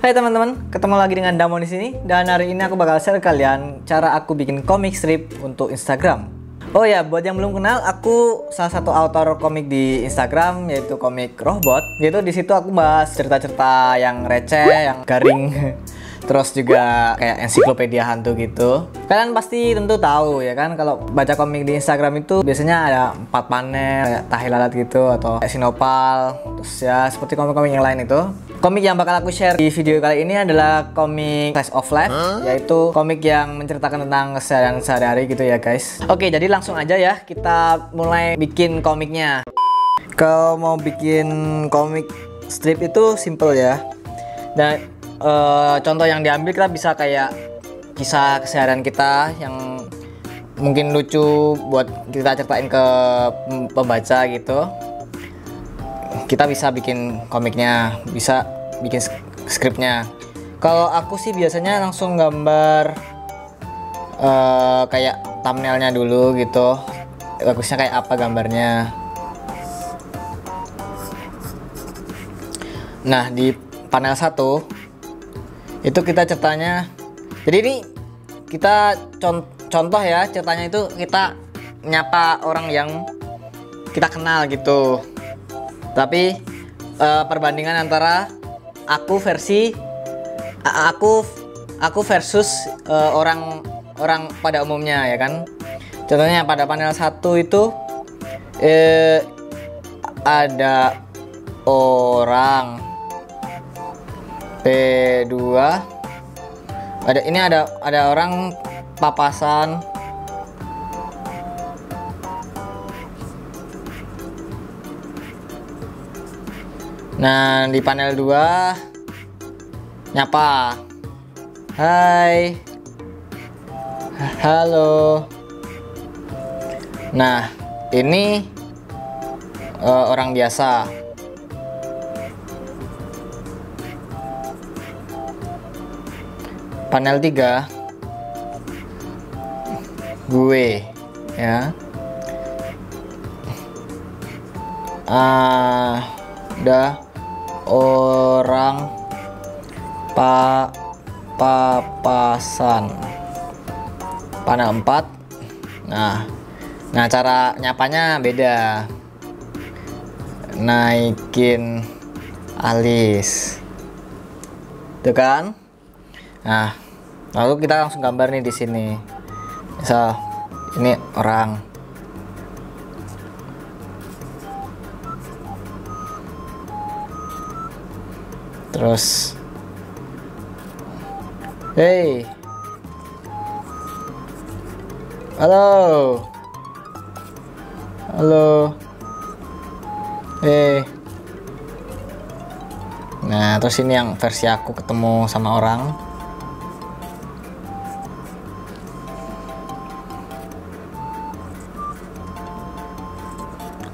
Hai teman-teman, ketemu lagi dengan Damon di sini dan hari ini aku bakal share kalian cara aku bikin komik strip untuk Instagram. Oh ya, buat yang belum kenal, aku salah satu author komik di Instagram yaitu komik Rohbot. Yaitu di situ aku bahas cerita-cerita yang receh, yang garing terus juga kayak ensiklopedia hantu gitu. Kalian pasti tentu tahu ya kan kalau baca komik di Instagram itu biasanya ada empat panel kayak tahi lalat gitu atau kayak sinopal, terus ya seperti komik-komik yang lain itu. Komik yang bakal aku share di video kali ini adalah komik Slice of Life, yaitu komik yang menceritakan tentang keseharian sehari-hari gitu ya guys. Oke, jadi langsung aja ya kita mulai bikin komiknya. Kalau mau bikin komik strip itu simple ya. Dan eh, contoh yang diambil kita bisa kayak kisah keseharian kita yang mungkin lucu buat kita ceritain ke pembaca gitu kita bisa bikin komiknya bisa bikin skripnya. Kalau aku sih biasanya langsung gambar eh, kayak thumbnailnya dulu gitu. Bagusnya kayak apa gambarnya. Nah di panel 1 itu kita ceritanya jadi ini kita con- contoh ya ceritanya itu kita nyapa orang yang kita kenal gitu tapi eh, perbandingan antara aku versi aku aku versus eh, orang orang pada umumnya ya kan? Contohnya pada panel satu itu eh, ada orang P2 ada ini ada ada orang papasan Nah, di panel 2 nyapa. Hai. Halo. Nah, ini eh, orang biasa. Panel 3 gue ya. Ada orang pa papasan. Panel 4 nah nah cara nyapanya beda. Naikin alis. Itu kan? Nah lalu kita langsung gambar nih di sini. Misal ini orang terus. Hey. Halo. Halo. Hey. Nah terus ini yang versi aku ketemu sama orang.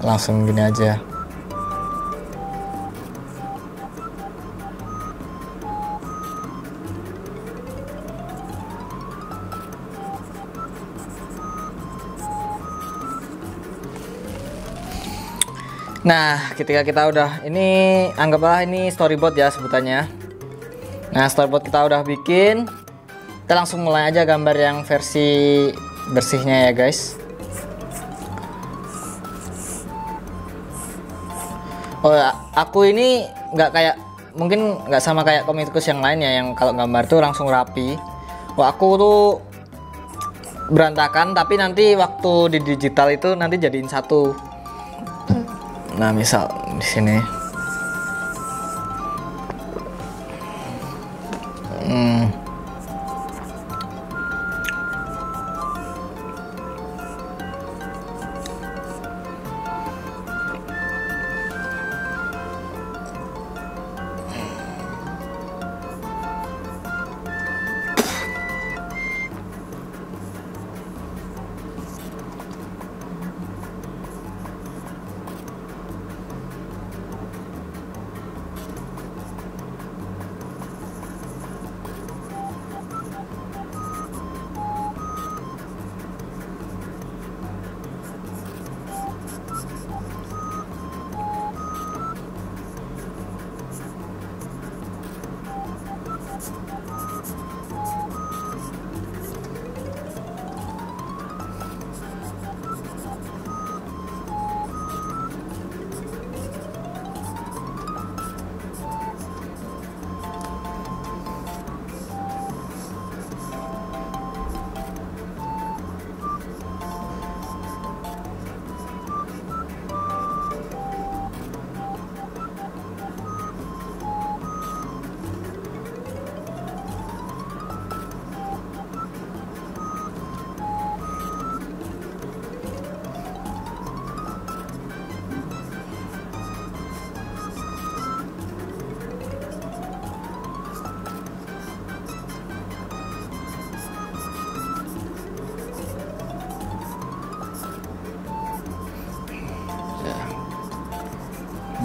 Langsung gini aja Nah, ketika kita udah ini anggaplah ini storyboard ya sebutannya. Nah, storyboard kita udah bikin. Kita langsung mulai aja gambar yang versi bersihnya ya, guys. Oh, aku ini nggak kayak mungkin nggak sama kayak komikus yang lainnya yang kalau gambar tuh langsung rapi. Wah, aku tuh berantakan tapi nanti waktu di digital itu nanti jadiin satu Nah, misal di sini. Hmm.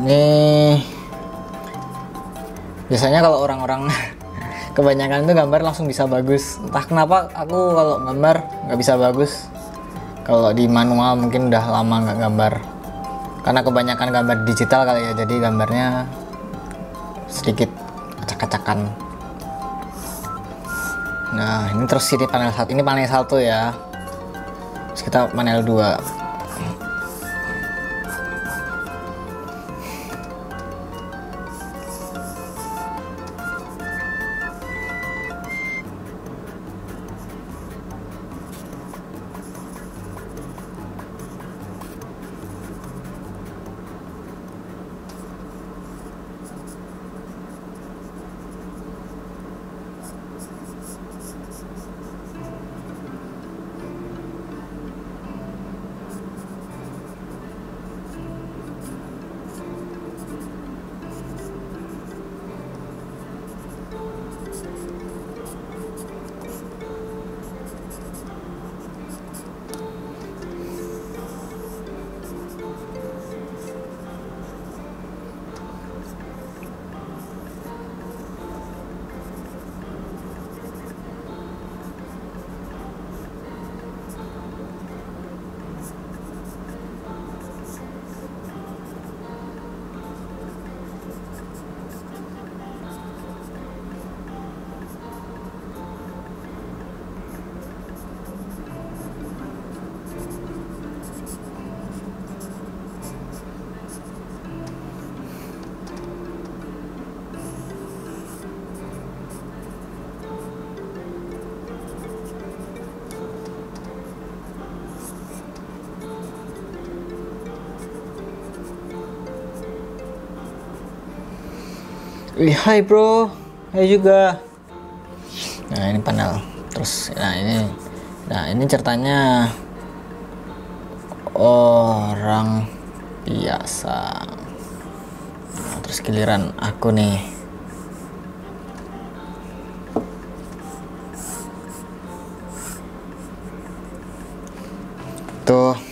Ini biasanya kalau orang-orang kebanyakan itu gambar langsung bisa bagus. Entah kenapa aku kalau gambar nggak bisa bagus. Kalau di manual mungkin udah lama nggak gambar. Karena kebanyakan gambar digital kali ya jadi gambarnya sedikit acak-acakan. Nah ini terus ini panel satu ini panel satu ya. Terus kita panel 2 Jesus. Hai bro, hai juga. Nah ini panel, terus nah ini, nah ini ceritanya orang biasa. Nah, terus giliran aku nih. Tuh.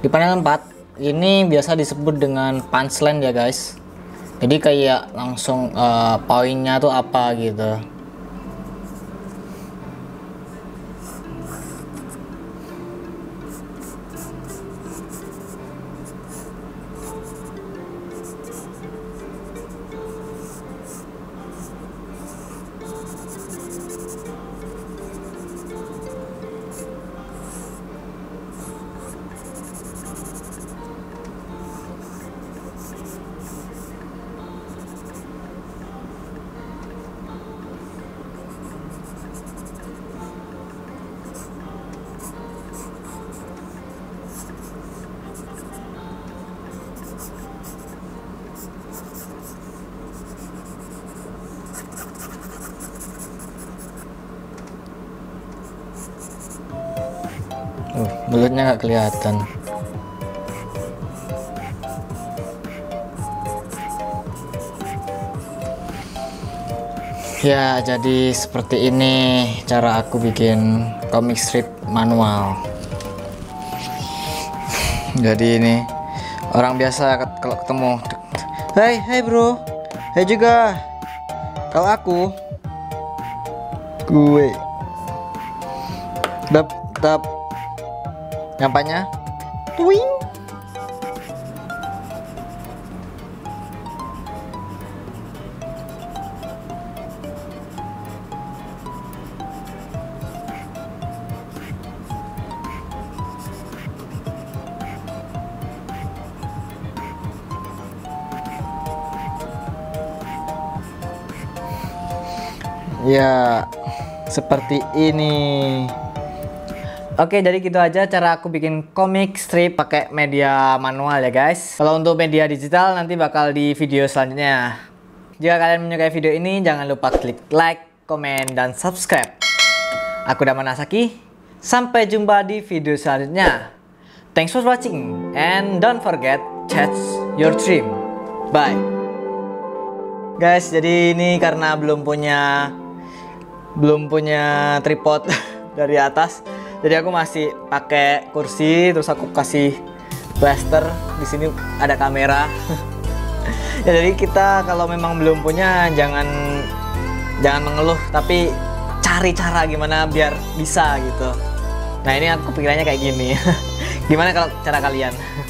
Di panel 4 ini biasa disebut dengan punchline ya guys. Jadi kayak langsung uh, poinnya tuh apa gitu. Mulutnya nggak kelihatan. Ya, jadi seperti ini cara aku bikin comic strip manual. Jadi ini orang biasa kalau ketemu, "Hai, hai bro. Hai juga." Kalau aku gue dap dap nyampanya twing Ya, seperti ini. Oke, jadi gitu aja cara aku bikin komik strip pakai media manual ya guys. Kalau untuk media digital nanti bakal di video selanjutnya. Jika kalian menyukai video ini, jangan lupa klik like, komen, dan subscribe. Aku Daman Asaki. Sampai jumpa di video selanjutnya. Thanks for watching and don't forget catch your dream. Bye. Guys, jadi ini karena belum punya belum punya tripod dari atas jadi aku masih pakai kursi terus aku kasih blaster di sini ada kamera. Ya jadi kita kalau memang belum punya jangan jangan mengeluh tapi cari cara gimana biar bisa gitu. Nah ini aku pikirannya kayak gini. Gimana kalau cara kalian